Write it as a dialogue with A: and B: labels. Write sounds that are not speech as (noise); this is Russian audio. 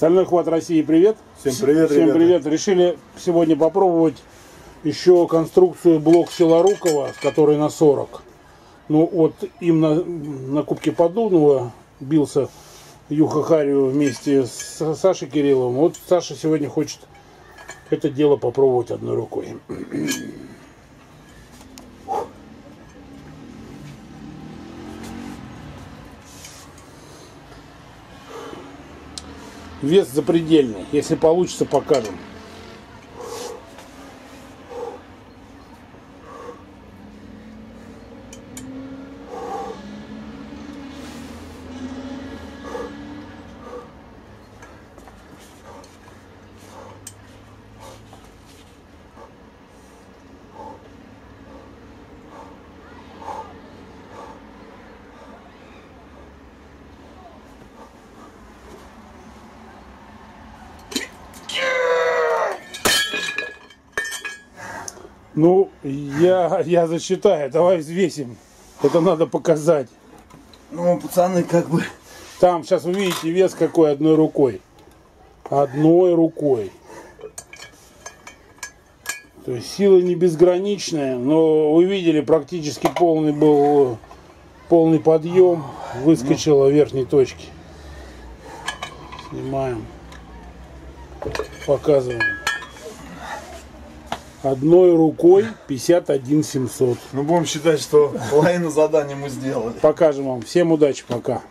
A: Стальной хват России, привет.
B: Всем привет,
A: Всем
B: ребята.
A: привет. Решили сегодня попробовать еще конструкцию блок Силарукова, с которой на 40. Ну вот им на, на Кубке Поддубного бился Юха Харю вместе с Сашей Кирилловым. Вот Саша сегодня хочет это дело попробовать одной рукой. Вес запредельный. Если получится, покажем. Ну, я, я засчитаю. Давай взвесим. Это надо показать.
B: Ну, пацаны, как бы...
A: Там сейчас вы видите вес какой одной рукой. Одной рукой. То есть сила не безграничная, но вы видели, практически полный был полный подъем, выскочила в верхней точке. Снимаем. Показываем. Одной рукой 51 700.
B: Ну, будем считать, что (laughs) половину задания мы сделали.
A: Покажем вам. Всем удачи, пока.